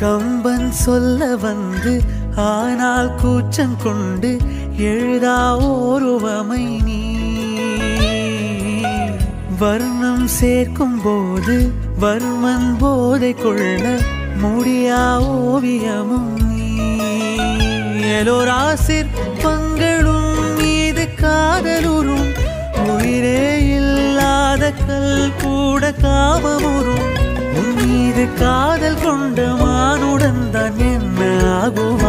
கம்பன் சொல்ல வந்து ஆனால் கூச்சம் கொண்டு எழுதா ஓருவமை நீ. வர்ணம் சேர்க்கும் போது வர்மன் போதை கொள்ள முடியா ஓவியமும் நீ. எலோரா சிற்பங்களும் மீது காதலுறும் உயிரே இல்லாத கல் கூட காமமுறும். மீது காதல் கொண்டு ಚಂದ ನಿನ್ನ ಆಗುವ